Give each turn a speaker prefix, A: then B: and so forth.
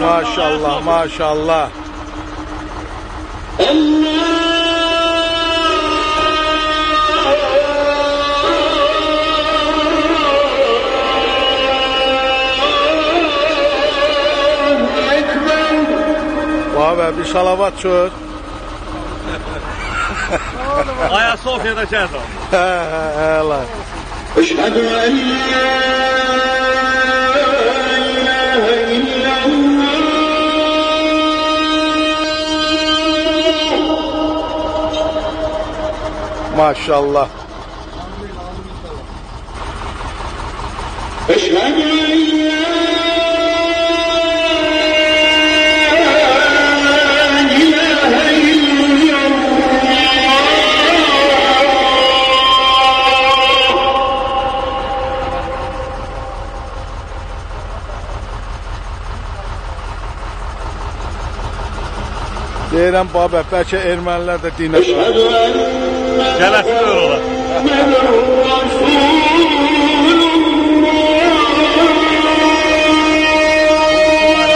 A: Maşallah maşallah. Abi bir salavat çöz.
B: Ayasofya'da çerdo.
C: Allah. Eşhedü en
A: Maşallah.
C: Eşhedü en
A: Deyirəm babə, bəlkə ermənilər də dinə.
B: Gələsi
C: olar.